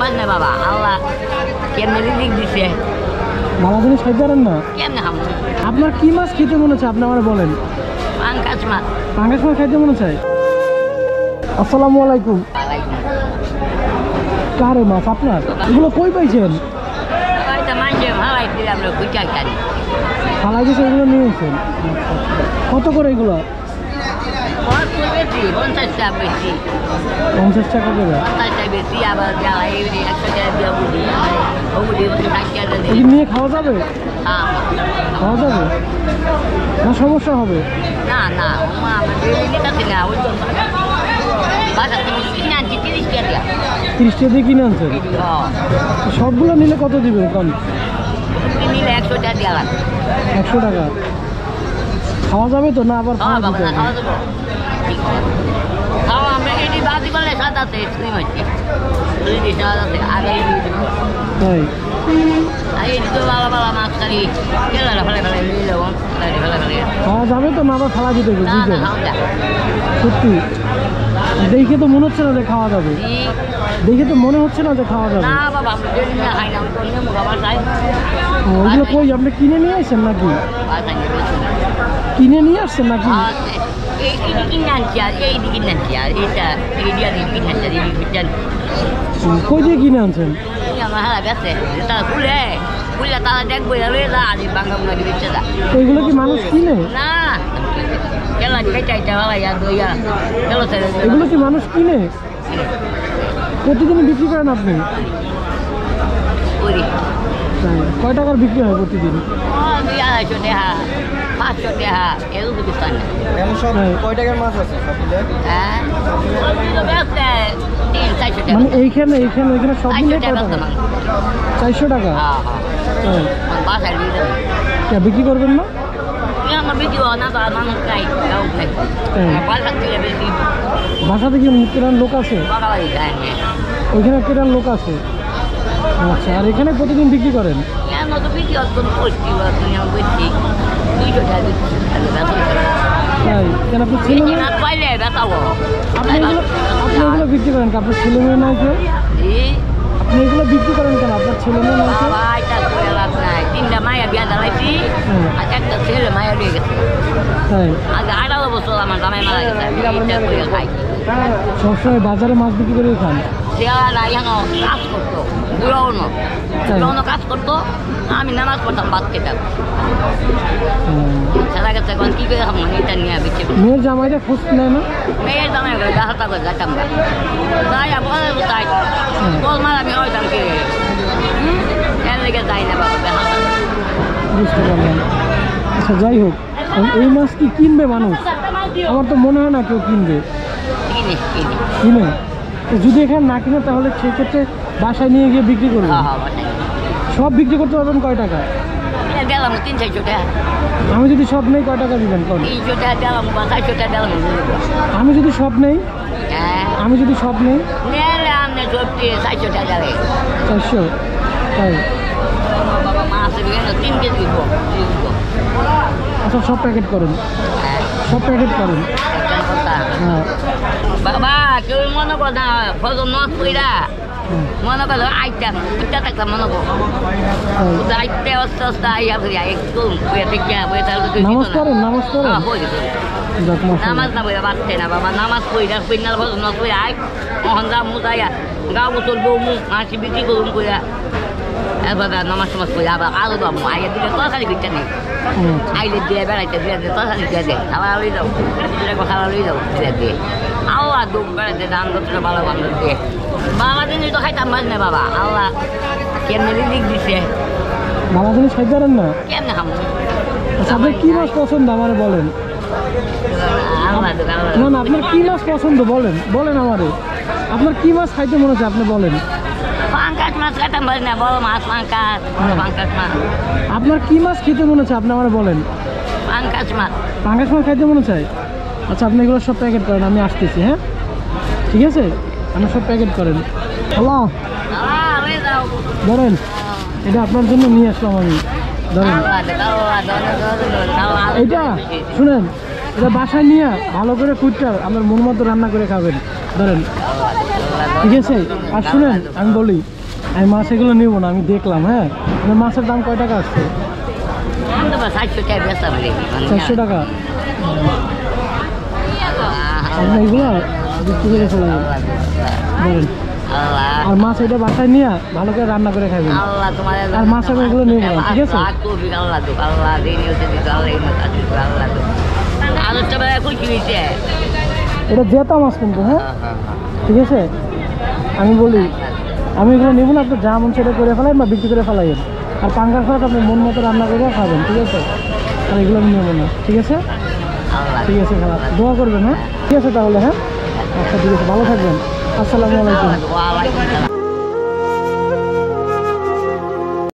না বাবা আল্লাহ কেমনে রিজিক দিছে। ভালো জিনিস খাইতে পারেন না? কেমনে খাব? আপনার কি মাছ খেতে মনে হচ্ছে আপনি আমার বলেন। পাঙ্কাশ মাছ। মাছ খাইতে মনে চাই আসসালামু আলাইকুম। কারে মাছ আপনার? এগুলো কই পাইছেন? ফালাই এগুলো নিয়েছেন কত করে এগুলো? কত বেশি বেশি পঞ্চাশ টাকা করে। বেশি আবার একশো টাকা দিয়ে ষাট টাকা নিয়ে খাওয়া যাবে হ্যাঁ খাওয়া যাবে না সমস্যা হবে না না ওই জন্য কিনে আনছি তিরিশ টাকা দিয়া তিরিশ টাকা দিয়ে কিনে আনছেন হ্যাঁ সবগুলো নিলে কত দিবেন? কম। নিলে একশো টাকা। দেওয়া একশো টাকা খাওয়া যাবে তো না আবার খাওয়া দেবো যাব। যাবে তো খাওয়া সত্যি। দেখে তো মনে হচ্ছে না যে খাওয়া যাবে। দেখে তো মনে হচ্ছে না যে খাওয়া যাবে। ওগুলো কই আপনি কিনে নিয়ে আসছেন নাকি। কিনে নিয়ে আসছেন নাকি? কই দিয়ে কিনে আনছেন এই আমার হারা গেছে তারা খুলে খুলে তারা দেখবো যাবে না আর এই বাঙ্গা মুঙ্গা দিচ্ছে না তো এগুলো কি মানুষ কিনে না কেলা খেতে চাইতে ভালো ইয়া দইয়া চলো স্যার এগুলো কি মানুষ কিনে প্রতিদিন বিক্রি করেন আপনি করি তাই কয় টাকার বিক্রি হয় প্রতিদিন ও দুই আড়াইশো টাকা পাঁচশো টাকা এরকম কিছু না এমন সব। কয় টাকার মাছ আছে হ্যাঁ? তিন চারশো টাকা। মানে এইখানে এইখানে সব মিলে টাকা চারশো হ্যাঁ হ্যাঁ। বাসায় দিয়ে দেবো। বিক্রি করবেন না? কেরান লোক আছে. ওইখানে কেরান লোক আছে? আচ্ছা আর এখানে প্রতিদিন বিক্রি করেন? কেন আপনার ছেলে মেয়ে. আপনি এগুলো আপনি এগুলো বিক্রি করেন কেন আপনার ছেলে মেয়ে Ni আপনি এগুলো বিক্রি করেন কেন আপনার ছেলে মেয়ে নাই. Hmm. সবসময় বাজারে মাছ বিক্রি করে খান Lah yang kas করতো পুরনো পুরনো কাজ করতো আমি নামাজ পড়তাম বাদ খেতাম। সারা গেছে এখন কি করে খাব এটা নিয়ে বিচ্ছে মেয়ের জামাইটা খোঁজ নেয় না মেয়ের দামে করে দেখা করে যাইতাম না যাই বলে তাই বল মার আমি হইতাম কি এর লেগে যাই না বাবা বুঝতে পারলাম আচ্ছা যাই হোক এখন এই মাছ কি কিনবে মানুষ আমার তো মনে হয় না কেউ কিনবে কিনে কিনে কিনে যদি এখানে না কিনে তাহলে সেক্ষেত্রে বাসায় নিয়ে গিয়ে বিক্রি করবে হ্যাঁ হ্যাঁ সব বিক্রি করতে পারবেন কয় টাকা? গেলাম তিন চারশো টাকা আমি যদি সব নেই কয় টাকা দিবেন? কোন? তিনশো টাকা দিলাম বা টাকা দিলাম আমি যদি সব নেই হ্যাঁ। আমি যদি সব নেই? চারশো টাকা চারশো? তাই? আচ্ছা সব প্যাকেট করেন। সব প্যাকেট করেন। হ্যাঁ। বাবা কেউ মনে কর না ফসল নষ্ট কইরা মনে করো আইতাম এটা থাকতাম মনে করো। তাই। আইতে অস্তে অস্তে আইয়া ফিরি একটু বইয়া থেকে বইয়া তাহলে নামাজ পড়েন নামাজ পড়েন। হ্যাঁ বই। নামাজ না বইয়া বাড়তে না বাবা নামাজ কইরা পিন্নাল ফসল নষ্ট কইরা আই ওখান যা মুখ আইয়া গা বছর বউ মুখ মাছি বিক্রি করুন কইরা এবার নামাজ টামাজ কইরা আবার আলু দাম আইয়া দিলে তরকারি বিকটা নেই আইলে দিয়ে বেড়াইতে দিয়ে দিয়ে তরকারি দিয়ে দেয় খাবার লই যাও খাবার লই যাও দিয়ে দিয়ে আল্লাহ দুঃখ বেড়াইতে ধান করতে ভালো বান্ধব দিয়ে। বাবা জিনিস তো খাইতাম পারি না বাবা। আল্লাহ কেমনে রিজিক দিছে? ভালো জিনিস খাইতে পারেন না? কেমনে খাব আচ্ছা আপনার কি মাছ পছন্দ আমারে বলেন? না না আপনার কি মাছ পছন্দ বলেন? বলেন আমারে। আপনার কি মাছ খাইতে মনে হচ্ছে আপনি বলেন? পাঙ্কাশ মাছ মাছ পাঙ্কাশ পাঙ্কাশ মাছ। আপনার কি মাছ খেতে মনে হচ্ছে আপনি আমারে বলেন? পাঙ্কাশ মাছ। পাঙ্গাস মাছ খাইতে মনে চাই আচ্ছা আপনি এগুলো সব প্যাকেট করেন আমি আসতেছি হ্যাঁ? ঠিক আছে? আপনি সব প্যাকেট করেন। হ্যালো ধরেন এটা আপনার জন্য নিয়ে আসলাম আমি। ধরেন। এইটা শুনেন এটা বাসায় নিয়ে ভালো করে কুইটার আমার মন মতো রান্না করে খাবেন। ধরেন। ঠিক আছে? আর শুনেন আমি বলি আমি মাছ এগুলো নেব না আমি দেখলাম হ্যাঁ? মাছের দাম কয় টাকা আসছে? চারশো টাকা। এগুলো বিক্রি করে ফেলা বলেন আর মাছ এটা বাসায় নিয়ে ভালো করে রান্না করে খাবেন আর মাছ আমি এগুলো নেব ঠিক আছে? এটা জেতা মাছ কিন্তু হ্যাঁ? ঠিক আছে? আমি বলি আমি এগুলো নেব না আপনি যা মন সেটা করে ফেলাই বা বিক্রি করে ফেলাইন আর পাঙ্গাস মাছ আপনি মন মতো রান্না করে খাবেন ঠিক আছে? আর এগুলো আমি নেব না ঠিক আছে? ঠিক আছে খারাপ দোয়া করবেন হ্যাঁ? ঠিক আছে তাহলে হ্যাঁ? আচ্ছা ঠিক আছে, ভালো থাকবেন। আসসালামু আলাইকুম।